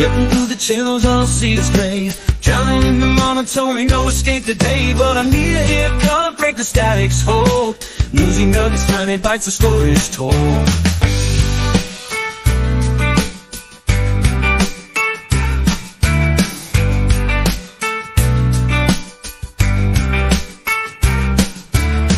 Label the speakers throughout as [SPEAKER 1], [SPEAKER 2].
[SPEAKER 1] Skipping through the channels, all see is gray. Drowning in the monotone, no escape today. But I need a haircut, break the static's hold. Losing nuggets, tiny bites, the story is told.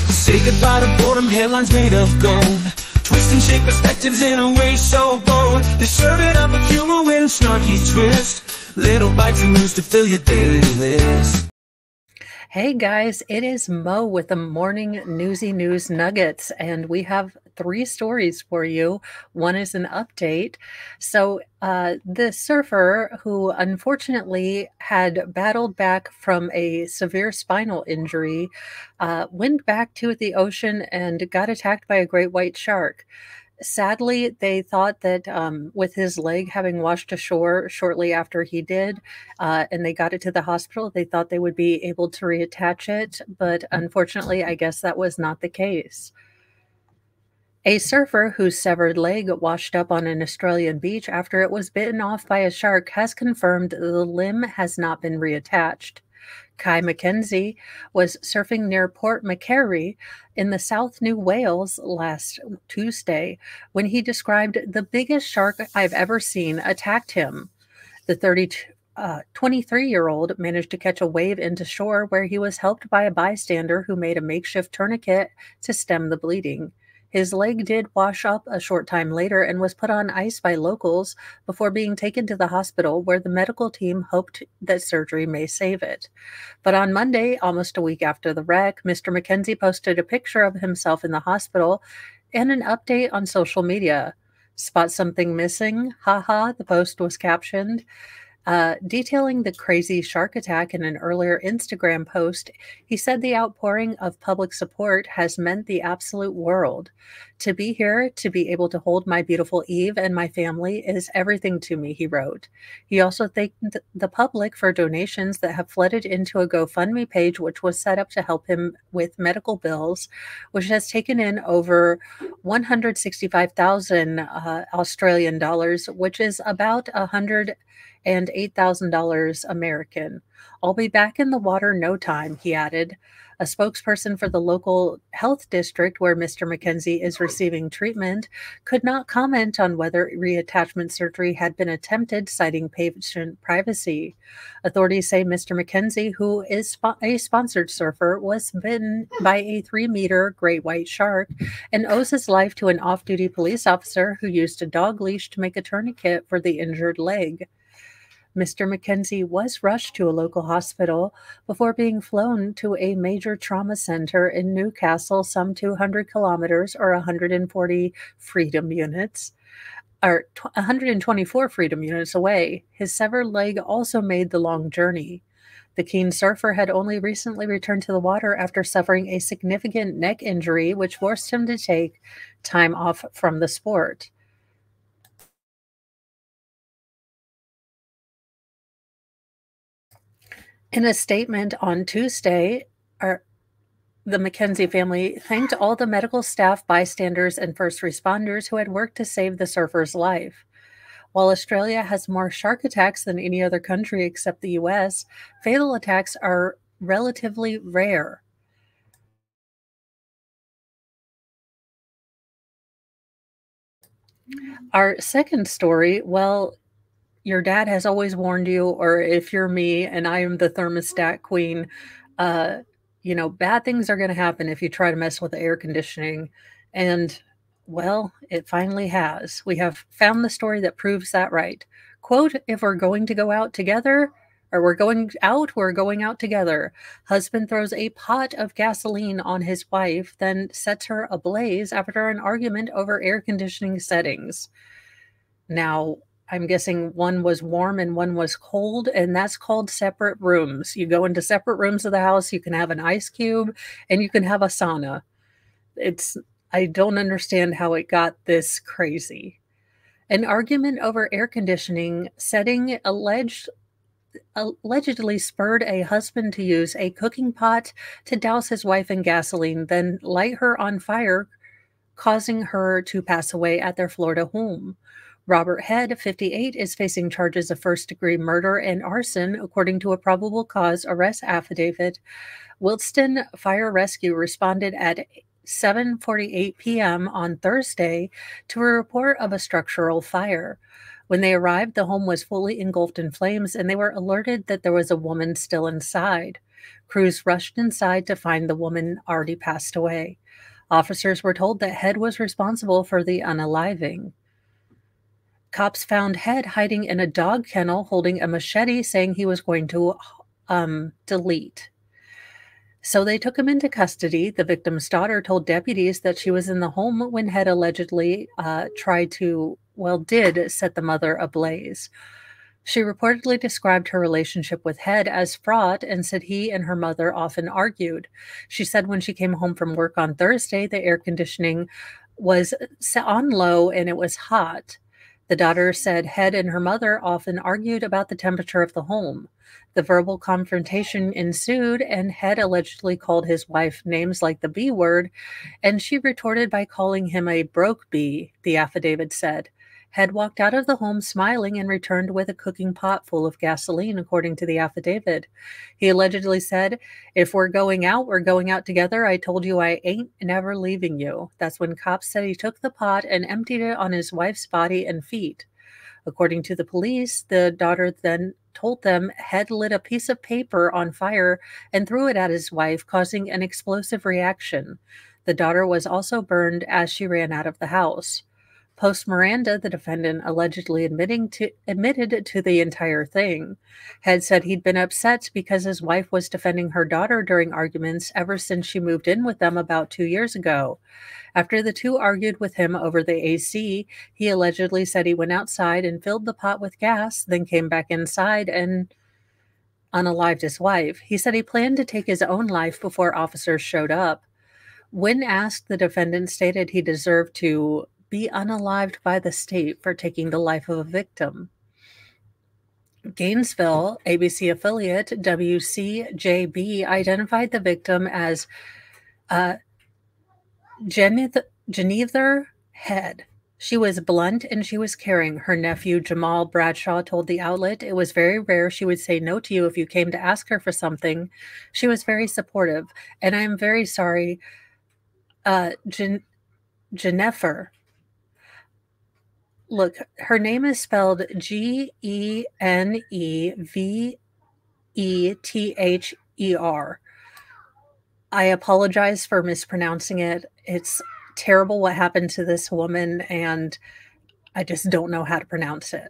[SPEAKER 1] Say goodbye to boredom, headlines made of gold. Twist and shake perspectives in a way so bold. They serve it up with humor with a snarky twist. Little bites of news to fill your daily list.
[SPEAKER 2] Hey guys, it is Mo with the morning newsy news nuggets, and we have three stories for you. One is an update. So, uh, the surfer who unfortunately had battled back from a severe spinal injury uh, went back to the ocean and got attacked by a great white shark sadly, they thought that um, with his leg having washed ashore shortly after he did, uh, and they got it to the hospital, they thought they would be able to reattach it. But unfortunately, I guess that was not the case. A surfer whose severed leg washed up on an Australian beach after it was bitten off by a shark has confirmed the limb has not been reattached. Kai McKenzie was surfing near Port Macquarie in the South New Wales last Tuesday when he described the biggest shark I've ever seen attacked him. The 32 uh, 23 year old managed to catch a wave into shore where he was helped by a bystander who made a makeshift tourniquet to stem the bleeding. His leg did wash up a short time later and was put on ice by locals before being taken to the hospital, where the medical team hoped that surgery may save it. But on Monday, almost a week after the wreck, Mr. McKenzie posted a picture of himself in the hospital and an update on social media. Spot something missing? Haha, the post was captioned. Uh, detailing the crazy shark attack in an earlier Instagram post, he said the outpouring of public support has meant the absolute world. To be here, to be able to hold my beautiful Eve and my family is everything to me, he wrote. He also thanked the public for donations that have flooded into a GoFundMe page, which was set up to help him with medical bills, which has taken in over 165,000 uh, Australian dollars, which is about a hundred and $8,000 American. I'll be back in the water no time, he added. A spokesperson for the local health district where Mr. McKenzie is receiving treatment could not comment on whether reattachment surgery had been attempted, citing patient privacy. Authorities say Mr. McKenzie, who is a sponsored surfer, was bitten by a three meter great white shark and owes his life to an off duty police officer who used a dog leash to make a tourniquet for the injured leg. Mr. McKenzie was rushed to a local hospital before being flown to a major trauma center in Newcastle, some 200 kilometers or 140 freedom units, or 124 freedom units away. His severed leg also made the long journey. The keen surfer had only recently returned to the water after suffering a significant neck injury, which forced him to take time off from the sport. In a statement on Tuesday, our, the McKenzie family thanked all the medical staff, bystanders, and first responders who had worked to save the surfer's life. While Australia has more shark attacks than any other country except the US, fatal attacks are relatively rare. Our second story, well, your dad has always warned you, or if you're me and I am the thermostat queen, uh, you know, bad things are going to happen if you try to mess with the air conditioning. And well, it finally has. We have found the story that proves that right. Quote, if we're going to go out together, or we're going out, we're going out together. Husband throws a pot of gasoline on his wife, then sets her ablaze after an argument over air conditioning settings. Now, I'm guessing one was warm and one was cold, and that's called separate rooms. You go into separate rooms of the house, you can have an ice cube and you can have a sauna. It's, I don't understand how it got this crazy. An argument over air conditioning setting alleged allegedly spurred a husband to use a cooking pot to douse his wife in gasoline, then light her on fire, causing her to pass away at their Florida home. Robert Head, 58, is facing charges of first degree murder and arson, according to a probable cause arrest affidavit. Williston Fire Rescue responded at 7:48 p.m. on Thursday to a report of a structural fire. When they arrived, the home was fully engulfed in flames and they were alerted that there was a woman still inside. Crews rushed inside to find the woman already passed away. Officers were told that Head was responsible for the unaliving. Cops found Head hiding in a dog kennel holding a machete, saying he was going to um, delete. So they took him into custody. The victim's daughter told deputies that she was in the home when Head allegedly uh, tried to, well, did set the mother ablaze. She reportedly described her relationship with Head as fraught and said he and her mother often argued. She said when she came home from work on Thursday, the air conditioning was set on low and it was hot. The daughter said Head and her mother often argued about the temperature of the home. The verbal confrontation ensued, and Head allegedly called his wife names like the B word, and she retorted by calling him a broke bee, the affidavit said. Head walked out of the home smiling and returned with a cooking pot full of gasoline, according to the affidavit. He allegedly said, If we're going out, we're going out together. I told you I ain't never leaving you. That's when cops said he took the pot and emptied it on his wife's body and feet. According to the police, the daughter then told them Head lit a piece of paper on fire and threw it at his wife, causing an explosive reaction. The daughter was also burned as she ran out of the house. Post Miranda, the defendant allegedly admitting to admitted to the entire thing, had said he'd been upset because his wife was defending her daughter during arguments ever since she moved in with them about 2 years ago. After the two argued with him over the AC, he allegedly said he went outside and filled the pot with gas, then came back inside and unalived his wife. He said he planned to take his own life before officers showed up. When asked, the defendant stated he deserved to be unalived by the state for taking the life of a victim. Gainesville ABC affiliate WCJB identified the victim as uh, Genether Head. She was blunt and she was caring. Her nephew Jamal Bradshaw told the outlet it was very rare she would say no to you if you came to ask her for something. She was very supportive, and I am very sorry. Uh, Jennifer look, her name is spelled G E N E V E T H E R. I apologize for mispronouncing it. It's terrible what happened to this woman, and I just don't know how to pronounce it.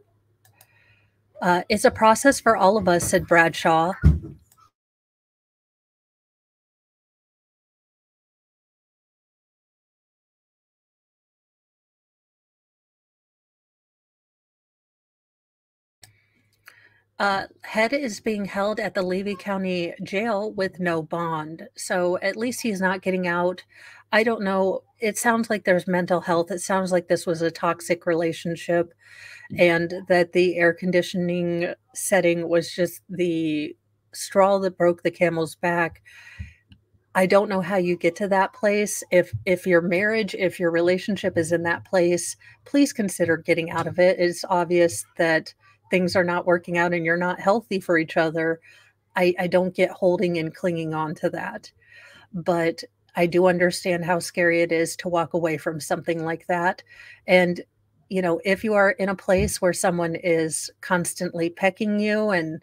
[SPEAKER 2] Uh, it's a process for all of us, said Bradshaw. Uh, Head is being held at the Levy County Jail with no bond. So at least he's not getting out. I don't know. It sounds like there's mental health. It sounds like this was a toxic relationship and that the air conditioning setting was just the straw that broke the camel's back. I don't know how you get to that place. If if your marriage, if your relationship is in that place, please consider getting out of it. It's obvious that things are not working out and you're not healthy for each other, I, I don't get holding and clinging on to that. But I do understand how scary it is to walk away from something like that. And, you know, if you are in a place where someone is constantly pecking you and,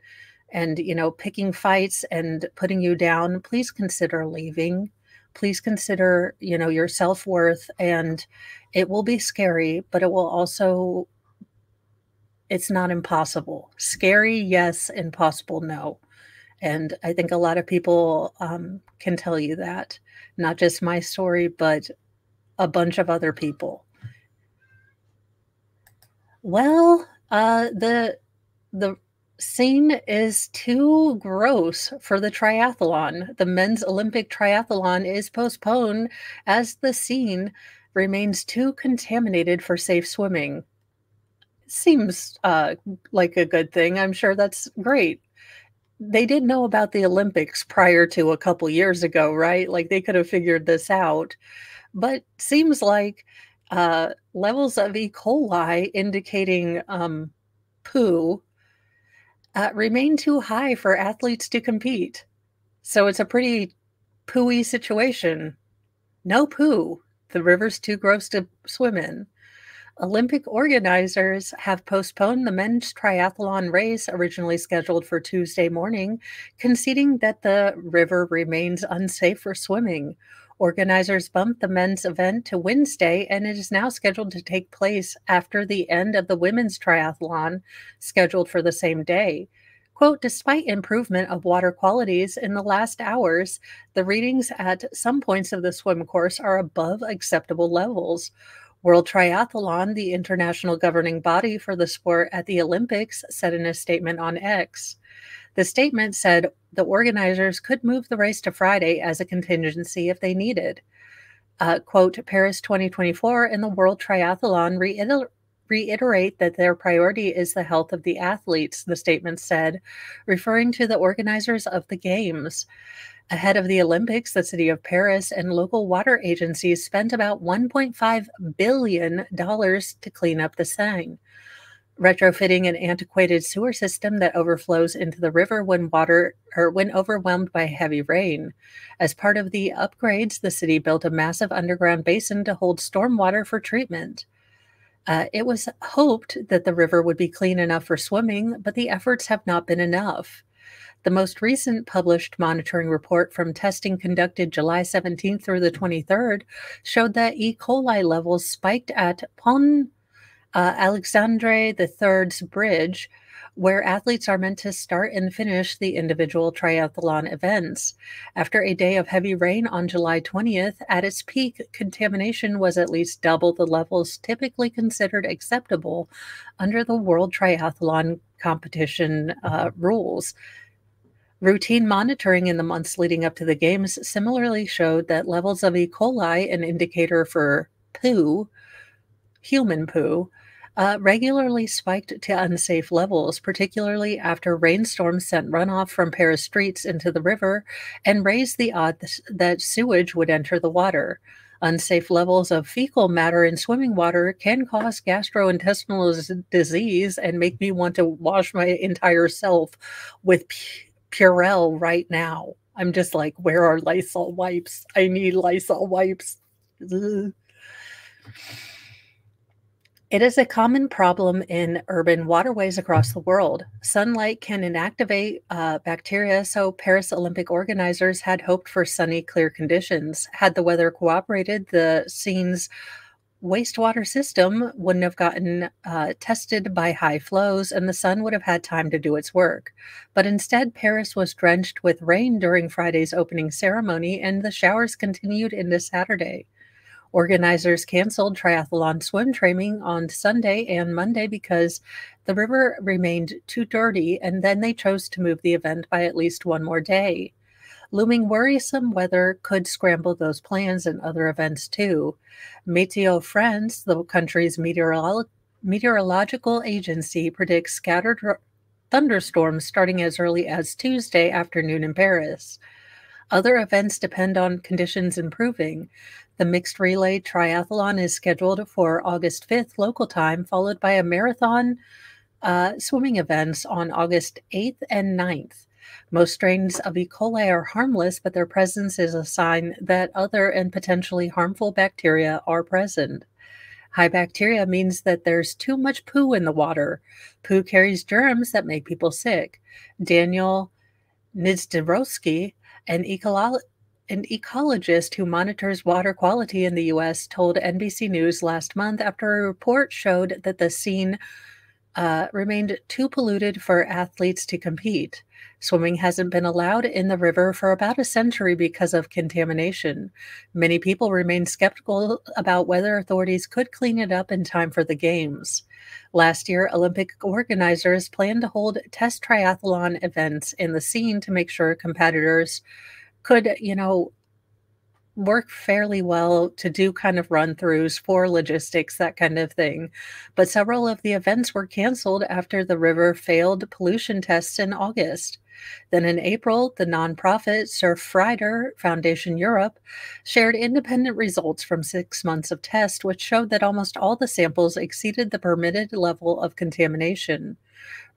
[SPEAKER 2] and, you know, picking fights and putting you down, please consider leaving. Please consider, you know, your self worth. And it will be scary, but it will also it's not impossible. Scary, yes. Impossible, no. And I think a lot of people um, can tell you that. Not just my story, but a bunch of other people. Well, uh, the the Seine is too gross for the triathlon. The men's Olympic triathlon is postponed as the Seine remains too contaminated for safe swimming seems uh, like a good thing. I'm sure that's great. They did know about the Olympics prior to a couple years ago, right? Like they could have figured this out. But seems like uh, levels of E. coli indicating um, poo uh, remain too high for athletes to compete. So it's a pretty pooey situation. No poo. The river's too gross to swim in. Olympic organizers have postponed the men's triathlon race originally scheduled for Tuesday morning, conceding that the river remains unsafe for swimming. Organizers bumped the men's event to Wednesday, and it is now scheduled to take place after the end of the women's triathlon, scheduled for the same day. Quote, despite improvement of water qualities in the last hours, the readings at some points of the swim course are above acceptable levels. World Triathlon, the international governing body for the sport at the Olympics, said in a statement on X. The statement said the organizers could move the race to Friday as a contingency if they needed. Uh, quote, Paris 2024 and the World Triathlon reiter- reiterate that their priority is the health of the athletes, the statement said, referring to the organizers of the Games. Ahead of the Olympics, the city of Paris and local water agencies spent about $1.5 billion to clean up the Seine, retrofitting an antiquated sewer system that overflows into the river when water or when overwhelmed by heavy rain. As part of the upgrades, the city built a massive underground basin to hold stormwater for treatment. Uh, it was hoped that the river would be clean enough for swimming, but the efforts have not been enough. The most recent published monitoring report from testing conducted July 17th through the 23rd showed that E. coli levels spiked at Pont uh, Alexandre III's bridge, where athletes are meant to start and finish the individual triathlon events. After a day of heavy rain on July 20th, at its peak, contamination was at least double the levels typically considered acceptable under the World Triathlon Competition uh, rules. Routine monitoring in the months leading up to the games similarly showed that levels of E. coli, an indicator for poo, human poo, uh, regularly spiked to unsafe levels, particularly after rainstorms sent runoff from Paris streets into the river and raised the odds that sewage would enter the water. Unsafe levels of fecal matter in swimming water can cause gastrointestinal disease and make me want to wash my entire self with Purell right now. I'm just like, where are Lysol wipes? I need Lysol wipes. Ugh. It is a common problem in urban waterways across the world. Sunlight can inactivate uh, bacteria, so Paris Olympic organizers had hoped for sunny, clear conditions. Had the weather cooperated, the Seine's wastewater system wouldn't have gotten uh, tested by high flows and the sun would have had time to do its work. But instead, Paris was drenched with rain during Friday's opening ceremony and the showers continued into Saturday. Organizers canceled triathlon swim training on Sunday and Monday because the river remained too dirty, and then they chose to move the event by at least one more day. Looming worrisome weather could scramble those plans and other events too. Meteo France, the country's meteorolo- meteorological agency, predicts scattered thunderstorms starting as early as Tuesday afternoon in Paris. Other events depend on conditions improving. The mixed relay triathlon is scheduled for August 5th local time, followed by a marathon uh, swimming events on August 8th and 9th. Most strains of E. coli are harmless, but their presence is a sign that other and potentially harmful bacteria are present. High bacteria means that there's too much poo in the water. Poo carries germs that make people sick. Daniel Nidzdarovsky, an, ecolo- an ecologist who monitors water quality in the U.S., told NBC News last month after a report showed that the Seine uh, remained too polluted for athletes to compete. Swimming hasn't been allowed in the river for about a century because of contamination. Many people remain skeptical about whether authorities could clean it up in time for the Games. Last year, Olympic organizers planned to hold test triathlon events in the Seine to make sure competitors could, you know, work fairly well to do kind of run throughs for logistics, that kind of thing. But several of the events were canceled after the river failed pollution tests in August. Then in April, the nonprofit Surfrider Foundation Europe shared independent results from six months of tests, which showed that almost all the samples exceeded the permitted level of contamination.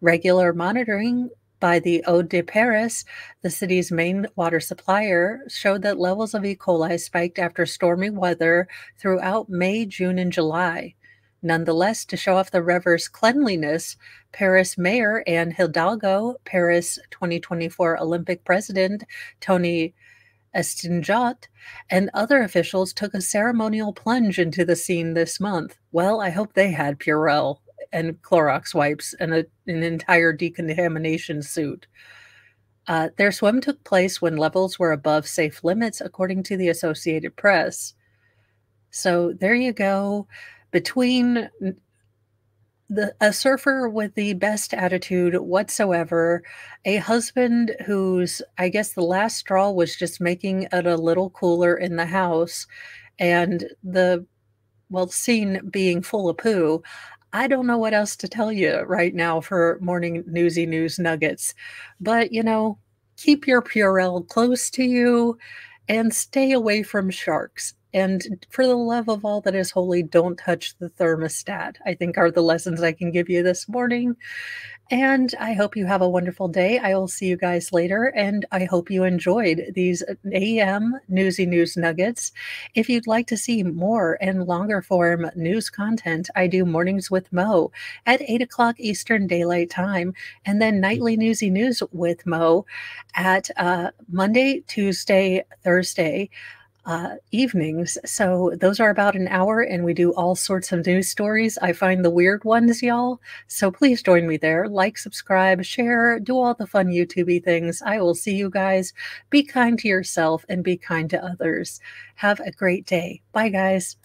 [SPEAKER 2] Regular monitoring by the Eau de Paris, the city's main water supplier, showed that levels of E. coli spiked after stormy weather throughout May, June, and July. Nonetheless, to show off the river's cleanliness, Paris Mayor Anne Hidalgo, Paris 2024 Olympic President Tony Estanguet, and other officials took a ceremonial plunge into the Seine this month. Well, I hope they had Purell and Clorox wipes and a, an entire decontamination suit. Uh, their swim took place when levels were above safe limits, according to the Associated Press. So there you go. Between the, a surfer with the best attitude whatsoever, a husband whose, I guess, the last straw was just making it a little cooler in the house, and the well, Seine being full of poo. I don't know what else to tell you right now for morning newsy news nuggets, but you know, keep your Purell close to you and stay away from sharks. And for the love of all that is holy, don't touch the thermostat. I think are the lessons I can give you this morning. And I hope you have a wonderful day. I will see you guys later. And I hope you enjoyed these AM Newsy News Nuggets. If you'd like to see more and longer form news content, I do Mornings with Mo at 8 o'clock Eastern Daylight Time, and then Nightly Newsy News with Mo at uh, Monday, Tuesday, Thursday uh, evenings. So those are about an hour, and we do all sorts of news stories. I find the weird ones, y'all. So please join me there. Like, subscribe, share, do all the fun YouTubey things. I will see you guys. Be kind to yourself and be kind to others. Have a great day. Bye, guys.